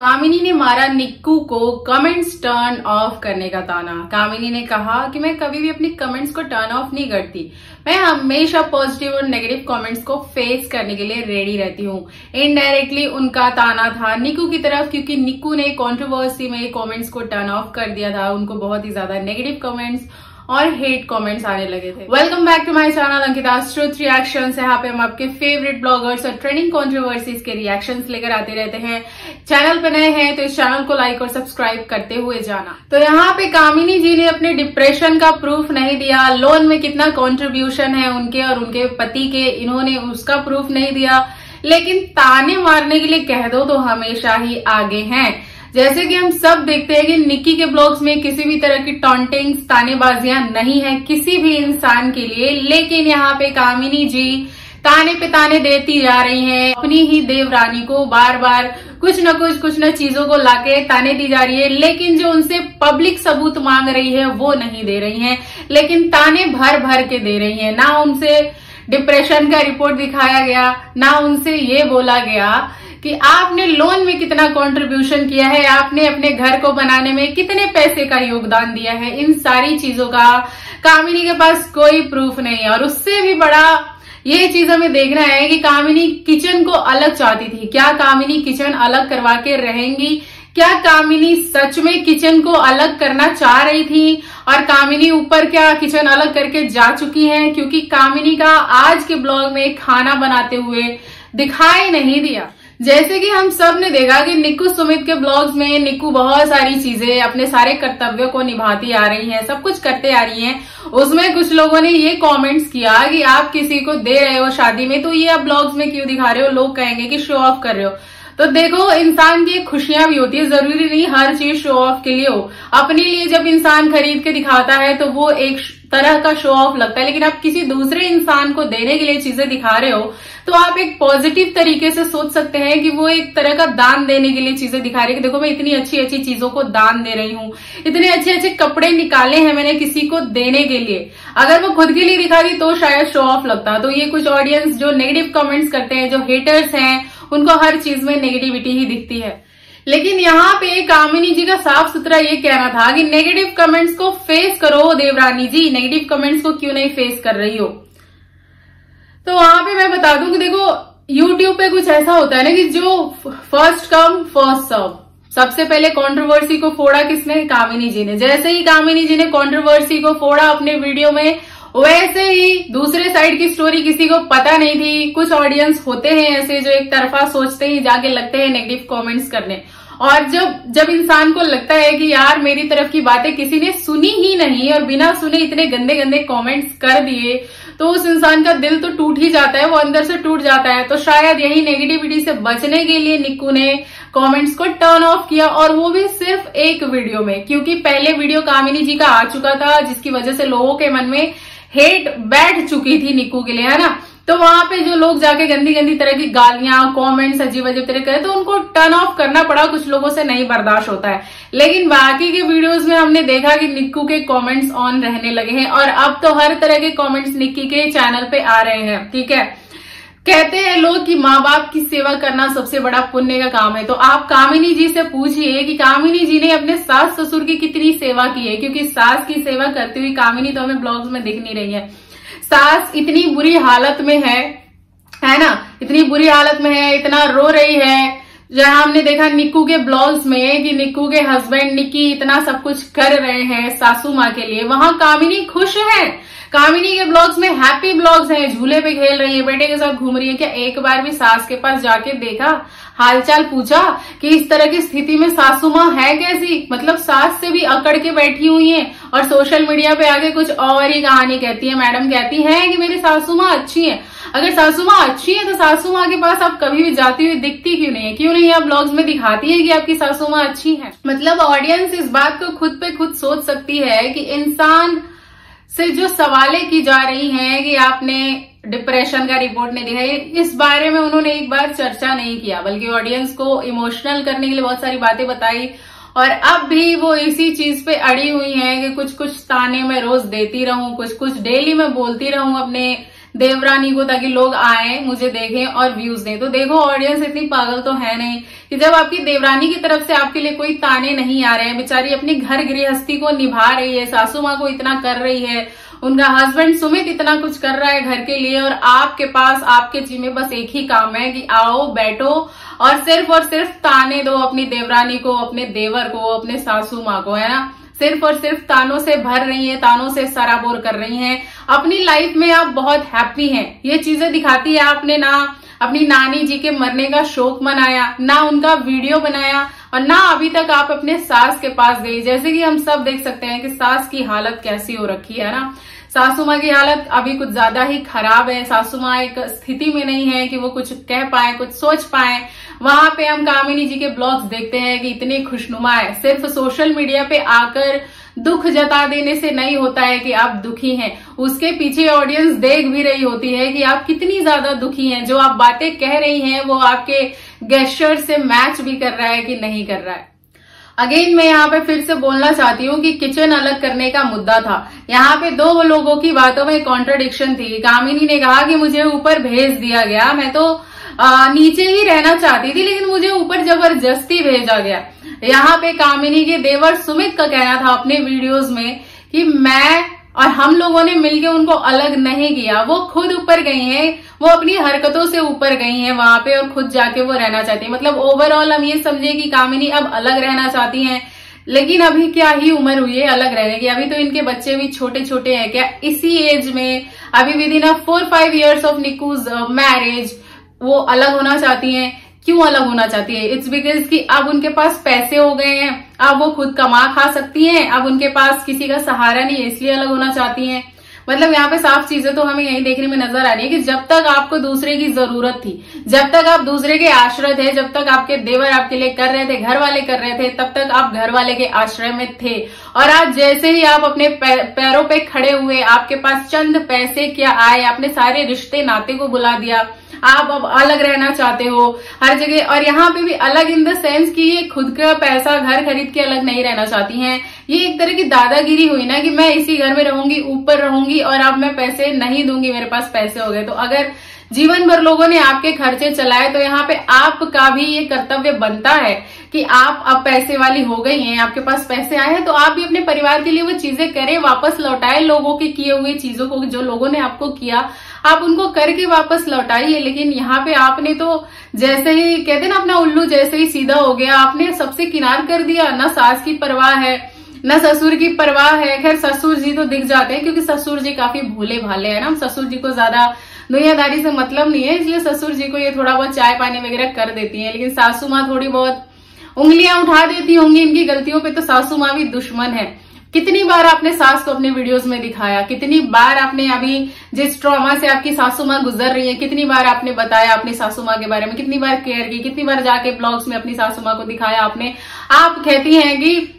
कामिनी ने मारा निक्कू को कमेंट्स टर्न ऑफ़ करने का ताना। कामिनी ने कहा कि मैं कभी भी अपनी कमेंट्स को टर्न ऑफ़ नहीं करती। मैं हमेशा पॉजिटिव और नेगेटिव कमेंट्स को फेस करने के लिए रेडी रहती हूँ। इनडायरेक्टली उनका ताना था निक्कू की तरफ़, क्योंकि निक्कू ने कंट्रोवर्सी में कमेंट्स को टर्न ऑफ़ कर दिया था। उनको बहुत ही ज़्यादा नेगेटिव कमेंट्स और हेट कमेंट्स आने लगे थे। Welcome back to my channel Ankita. Truth reaction यहाँ पे हम आपके फेवरेट ब्लॉगर्स और ट्रेंडिंग कॉन्ट्रोवर्सीज के रिएक्शंस लेकर आते रहते हैं। चैनल पे नए हैं तो इस चैनल को लाइक और सब्सक्राइब करते हुए जाना। तो यहाँ पे कामिनी जी ने अपने डिप्रेशन का प्रूफ नहीं दिया। लोन में कितना कॉन्ट्रीब्यूशन है उनके और उनके पति के, इन्होंने उसका प्रूफ नहीं दिया। लेकिन ताने मारने के लिए कह दो तो हमेशा ही आगे हैं। जैसे कि हम सब देखते हैं कि निक्की के ब्लॉग्स में किसी भी तरह की टॉन्टिंग, तानेबाजियाँ नहीं है किसी भी इंसान के लिए, लेकिन यहाँ पे कामिनी जी ताने पे ताने देती जा रही हैं। अपनी ही देवरानी को बार बार कुछ न कुछ कुछ न चीज़ों को लाके ताने दी जा रही है, लेकिन जो उनसे पब्लिक सबूत मांग रही है, वो नहीं दे रही है। लेकिन ताने भर भर के दे रही है। ना उनसे डिप्रेशन का रिपोर्ट दिखाया गया, ना उनसे ये बोला गया कि आपने लोन में कितना कंट्रीब्यूशन किया है, आपने अपने घर को बनाने में कितने पैसे का योगदान दिया है, इन सारी चीज़ों का कामिनी के पास कोई प्रूफ नहीं है। और उससे भी बड़ा ये चीज़ हमें देखना है कि कामिनी किचन को अलग चाहती थी। क्या कामिनी किचन अलग करवा के रहेंगी? क्या कामिनी सच में किचन को अलग करना चाह रही थी? और कामिनी ऊपर क्या किचन अलग करके जा चुकी है? क्योंकि कामिनी का आज के ब्लॉग में खाना बनाते हुए दिखाई नहीं दिया। जैसे कि हम सबने देखा कि निक्कू सुमित के ब्लॉग्स में निक्कू बहुत सारी चीज़ें, अपने सारे कर्तव्यों को निभाती आ रही हैं, सब कुछ करते आ रही हैं। उसमें कुछ लोगों ने ये कमेंट्स किया कि आप किसी को दे रहे हो शादी में तो ये आप ब्लॉग्स में क्यों दिखा रहे हो? लोग कहेंगे कि शो ऑफ़ कर रहे हो। तो देखो, इंसान की खुशियाँ भी होती है, ज़रूरी नहीं हर चीज़ शो ऑफ़ के लिए हो। अपने लिए जब इंसान खरीद के दिखाता है तो वो एक तरह का शो ऑफ़ लगता है। लेकिन आप किसी दूसरे इंसान को देने के लिए चीज़ें दिखा रहे हो तो आप एक पॉजिटिव तरीके से सोच सकते हैं कि वो एक तरह का दान देने के लिए चीज़ें दिखा रही है कि देखो, मैं इतनी अच्छी अच्छी चीज़ों को दान दे रही हूँ, इतने अच्छे अच्छे कपड़े निकाले हैं मैंने किसी को देने के लिए। अगर वो खुद के लिए दिखा रही तो शायद शो ऑफ़ लगता। तो ये कुछ ऑडियंस जो नेगेटिव कमेंट्स करते हैं, जो हेटर्स हैं, उनको हर चीज़ में नेगेटिविटी ही दिखती है। लेकिन यहाँ पे कामिनी जी का साफ़ सुथरा ये कहना था कि नेगेटिव कमेंट्स को फेस करो देवरानी जी। नेगेटिव कमेंट्स को क्यों नहीं फेस कर रही हो? तो वहाँ पे मैं बता दूँ कि देखो यूट्यूब पे कुछ ऐसा होता है ना कि जो फ़र्स्ट कम फ़र्स्ट सर्व सबसे पहले कंट्रोवर्सी को फोड़ा किसने? कामिनी जी ने। जैसे ही कामिनी जी ने कंट्रोवर्सी को फोड़ा अपने वीडियो में, वैसे ही दूसरे साइड की स्टोरी किसी को पता नहीं थी। कुछ ऑडियंस होते हैं ऐसे जो एक तरफा सोचते ही, जाके लगते हैं नेगेटिव कमेंट्स करने। और जब जब इंसान को लगता है कि यार मेरी तरफ़ की बातें किसी ने सुनी ही नहीं और बिना सुने इतने गंदे गंदे कमेंट्स कर दिए तो उस इंसान का दिल तो टूट ही जाता है, वो अंदर से टूट जाता है। तो शायद यही नेगेटिविटी से बचने के लिए निक्कू ने कमेंट्स को टर्न ऑफ़ किया और वो भी सिर्फ़ एक वीडियो में, क्योंकि पहले वीडियो कामिनी जी का आ चुका था, जिसकी वजह से लोगों के मन में हेट बैठ चुकी थी निक्कू के लिए, है ना? तो वहाँ पे जो लोग जाके गंदी गंदी तरह की गालियाँ कमेंट्स अजीब अजीब तरह करे तो उनको टर्न ऑफ़ करना पड़ा, कुछ लोगों से नहीं बर्दाश्त होता है। लेकिन बाकी के वीडियोस में हमने देखा कि निक्कू के कमेंट्स ऑन रहने लगे हैं, और अब तो हर तरह के कमेंट्स निक्की के चैनल पे आ रहे हैं, ठीक है? कहते हैं लोग कि माँ बाप की सेवा करना सबसे बड़ा पुण्य का काम है। तो आप कामिनी जी से पूछिए कि कामिनी जी ने अपने सास ससुर की कितनी सेवा की है? क्योंकि सास की सेवा करती हुई कामिनी तो हमें ब्लॉग्स में दिख नहीं रही है। सास इतनी बुरी हालत में है है ना? इतनी बुरी हालत में है, इतना रो रही है। जहाँ हमने देखा निक्कू के ब्लॉग्स में कि निक्कू के हस्बैंड निक्की इतना सब कुछ कर रहे हैं सासू माँ के लिए। वहाँ कामिनी खुश है। कामिनी के ब्लॉग्स में हैप्पी ब्लॉग्स हैं, झूले पे खेल रही है, बेटे के साथ घूम रही है। क्या एक बार भी सास के पास जाके देखा? हालचाल पूछा कि इस तरह की स्थिति में सासू माँ है कैसी? मतलब सास से भी अकड़ के बैठी हुई है और सोशल मीडिया पे आके कुछ और ही कहानी कहती है। मैडम कहती है कि मेरी सासू माँ अच्छी है। अगर सासू माँ अच्छी है तो सासू माँ के पास आप कभी भी जाती हुई दिखती क्यों नहीं है? क्यों नहीं आप ब्लॉग्स में दिखाती है कि आपकी सासू माँ अच्छी है? मतलब ऑडियंस इस बात को खुद पे खुद सोच सकती है कि इंसान से जो सवालें की जा रही हैं कि आपने डिप्रेशन का रिपोर्ट नहीं दिखाई। इस बारे में उन्होंने एक बार चर्चा नहीं किया, बल्कि ऑडियंस को इमोशनल करने के लिए बहुत सारी बातें बताई। और अब भी वो इसी चीज़ पे अड़ी हुई है कि कुछ कुछ ताने मैं रोज देती रहूँ कुछ कुछ डेली में बोलती रहूँ अपने देवरानी को ताकि लोग आए, मुझे देखें और व्यूज़ दें। तो देखो ऑडियंस इतनी पागल तो है नहीं कि जब आपकी देवरानी की तरफ़ से आपके लिए कोई ताने नहीं आ रहे हैं, बेचारी अपनी घर गृहस्थी को निभा रही है, सासू माँ को इतना कर रही है, उनका हस्बैंड सुमित इतना कुछ कर रहा है घर के लिए और आपके पास, आपके जी में बस एक ही काम है कि आओ, बैठो और सिर्फ़ और सिर्फ़ ताने दो अपनी देवरानी को, अपने देवर को, अपने सासू माँ को, है ना? सिर्फ़ और सिर्फ़ तानों से भर रही हैं, तानों से सराबोर कर रही हैं। अपनी लाइफ में आप बहुत हैप्पी हैं। ये चीज़ें दिखाती है आपने ना अपनी नानी जी के मरने का शोक मनाया, ना उनका वीडियो बनाया और ना अभी तक आप अपने सास के पास गई। जैसे कि हम सब देख सकते हैं कि सास की हालत कैसी हो रखी है ना? सासू माँ की हालत अभी कुछ ज़्यादा ही खराब है। सासू माँ एक स्थिति में नहीं है कि वो कुछ कह पाए, कुछ सोच पाए। वहाँ पे हम कामिनी जी के ब्लॉग्स देखते हैं कि इतने खुशनुमा है। सिर्फ़ सोशल मीडिया पे आकर दुख जता देने से नहीं होता है कि आप दुखी हैं। उसके पीछे ऑडियंस देख भी रही होती है कि आप कितनी ज़्यादा दुखी हैं। जो आप बातें कह रही हैं, वो आपके गेस्टर से मैच भी कर रहा है कि नहीं कर रहा है। अगेन मैं यहाँ पे फिर से बोलना चाहती हूँ कि किचन अलग करने का मुद्दा था। यहाँ पे दो लोगों की बातों में कॉन्ट्रडिक्शन थी। कामिनी ने कहा कि मुझे ऊपर भेज दिया गया। मैं तो आ, नीचे ही रहना चाहती थी लेकिन मुझे ऊपर ज़बरदस्ती भेजा गया। यहाँ पे कामिनी के देवर सुमित का कहना था अपने वीडियोज़ में कि मैं और हम लोगों ने मिलकर उनको अलग नहीं किया। वो खुद ऊपर गई हैं। वो अपनी हरकतों से ऊपर गई हैं वहाँ पे और खुद जाके वो रहना चाहती है। मतलब ओवरऑल हम ये समझे कि कामिनी अब अलग रहना चाहती हैं, लेकिन अभी क्या ही उम्र हुई है अलग रहने की। अभी तो इनके बच्चे भी छोटे छोटे हैं क्या? इसी एज में अभी within a four five years of निकूज marriage वो अलग होना चाहती हैं। क्यों अलग होना चाहती है? इट्स बिकॉज़ कि अब उनके पास पैसे हो गए हैं। अब वो खुद कमा खा सकती हैं। अब उनके पास किसी का सहारा नहीं है, इसलिए अलग होना चाहती हैं। मतलब यहाँ पे साफ़ चीज़ें तो हमें यही देखने में नज़र आ रही है कि जब तक आपको दूसरे की ज़रूरत थी, जब तक आप दूसरे के आश्रय थे, जब तक आपके देवर आपके लिए कर रहे थे, घर वाले कर रहे थे, तब तक आप घर वाले के आश्रय में थे। और आज जैसे ही आप अपने पैरों पे खड़े हुए, आपके पास चंद पैसे क्या आए, आपने सारे रिश्ते नाते को बुला दिया, आप अब अलग रहना चाहते हो हर जगह। और यहाँ पे भी अलग इन द सेंस कि ये खुद का पैसा घर खरीद के अलग नहीं रहना चाहती हैं। ये एक तरह की दादागिरी हुई ना कि मैं इसी घर में रहूँगी, ऊपर रहूँगी और अब मैं पैसे नहीं दूँगी, मेरे पास पैसे हो गए। तो अगर जीवन भर लोगों ने आपके खर्चे चलाए तो यहाँ पे आपका भी ये कर्तव्य बनता है कि आप अब पैसे वाली हो गई हैं, आपके पास पैसे आए हैं तो आप भी अपने परिवार के लिए वो चीज़ें करें, वापस लौटाए लोगों के किए हुए चीज़ों को, जो लोगों ने आपको किया। आप उनको करके वापस लौटाइए, लेकिन यहाँ पे आपने तो जैसे ही, कहते ना, अपना उल्लू जैसे ही सीधा हो गया, आपने सबसे किनार कर दिया, ना सास की परवाह है न ससुर की परवाह है। खैर, ससुर जी तो दिख जाते हैं, क्योंकि ससुर जी काफ़ी भोले भाले हैं ना। ससुर जी को ज़्यादा दुनियादारी से मतलब नहीं है, इसलिए ससुर जी को ये थोड़ा बहुत चाय पानी वगैरह कर देती है। लेकिन सासू माँ थोड़ी बहुत उंगलियाँ उठा देती होंगी इनकी गलतियों पे तो सासू माँ भी दुश्मन है। कितनी बार आपने सास को अपने वीडियोस में दिखाया? कितनी बार आपने अभी जिस ट्रॉमा से आपकी सासू माँ गुजर रही है, कितनी बार आपने बताया अपनी सासू माँ के बारे में? कितनी बार केयर की? कितनी बार जाके ब्लॉग्स में अपनी सासू माँ को दिखाया आपने? आप कहती हैं कि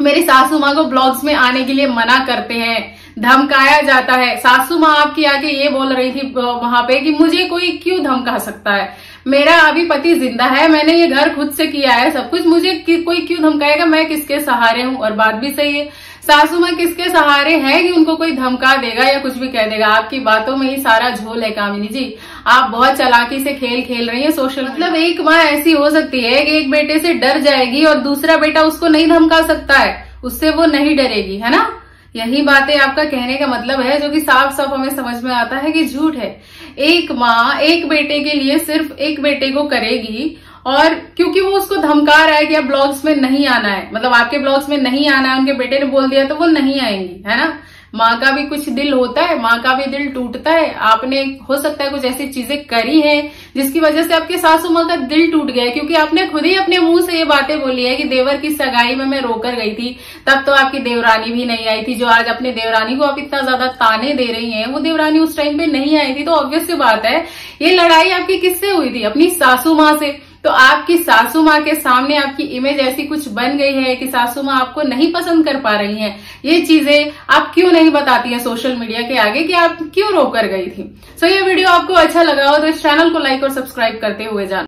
मेरी सासू माँ को ब्लॉग्स में आने के लिए मना करते हैं धमकाया जाता है। सासू माँ आपकी आके ये बोल रही थी वहाँ पे कि मुझे कोई क्यों धमका सकता है? मेरा अभी पति ज़िंदा है मैंने ये घर खुद से किया है सब कुछ मुझे कि, कोई क्यों धमकाएगा? मैं किसके सहारे हूँ? और बात भी सही है। सासू माँ किसके सहारे है कि उनको कोई धमका देगा या कुछ भी कह देगा? आपकी बातों में ही सारा झोल है कामिनी जी। आप बहुत चलाकी से खेल खेल रही है सोशल मतलब एक माँ ऐसी हो सकती है कि एक बेटे से डर जाएगी और दूसरा बेटा उसको नहीं धमका सकता है। उससे वो नहीं डरेगी, है ना? यही बातें आपका कहने का मतलब है, जो कि साफ़ साफ़ हमें समझ में आता है कि झूठ है। एक माँ एक बेटे के लिए सिर्फ़ एक बेटे को करेगी और क्योंकि वो उसको धमका रहा है कि अब ब्लॉग्स में नहीं आना है मतलब आपके ब्लॉग्स में नहीं आना है, उनके बेटे ने बोल दिया तो वो नहीं आएँगी, है ना? माँ का भी कुछ दिल होता है, माँ का भी दिल टूटता है। आपने, हो सकता है कुछ ऐसी चीज़ें करी हैं, जिसकी वजह से आपके सासू माँ का दिल टूट गया है, क्योंकि आपने खुद ही अपने मुँह से ये बातें बोली है कि देवर की सगाई में मैं रोकर गई थी, तब तो आपकी देवरानी भी नहीं आई थी, जो आज अपने देवरानी को आप इतना ज़्यादा ताने दे रही है, वो देवरानी उस टाइम पे नहीं आई थी तो ऑब्वियस बात है, ये लड़ाई आपकी किससे हुई थी? अपनी सासू माँ से। तो आपकी सासू माँ के सामने आपकी इमेज ऐसी कुछ बन गई है कि सासू माँ आपको नहीं पसंद कर पा रही हैं। ये चीज़ें आप क्यों नहीं बताती हैं सोशल मीडिया के आगे कि आप क्यों रोक कर गई थी? सो so, ये वीडियो आपको अच्छा लगा हो तो इस चैनल को लाइक और सब्सक्राइब करते हुए जाना।